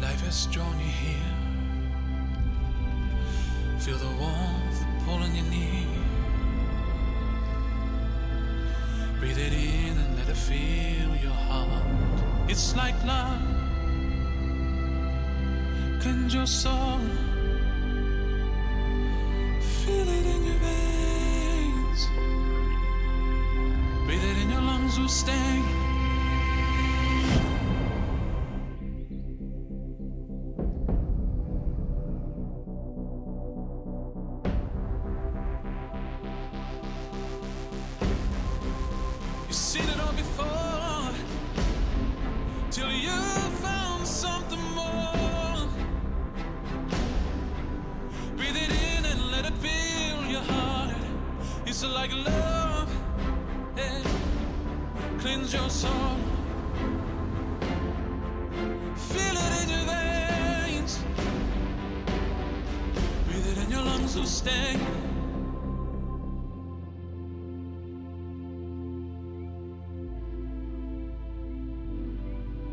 Life has drawn you here. Feel the warmth pulling you near. Breathe it in and let it fill your heart. It's like love. Cleanse your soul. Feel it in your veins. Breathe it in your lungs will stay. You've seen it all before till you found something more. Breathe it in and let it fill your heart. It's like love, yeah. cleanse your soul. Feel it in your veins. Breathe it in your lungs will stay.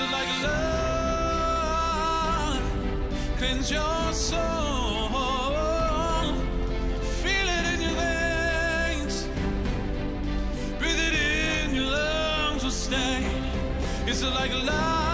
it's like love cleanse your soul. Feel it in your veins. Breathe it in, your lungs will stay. It's like love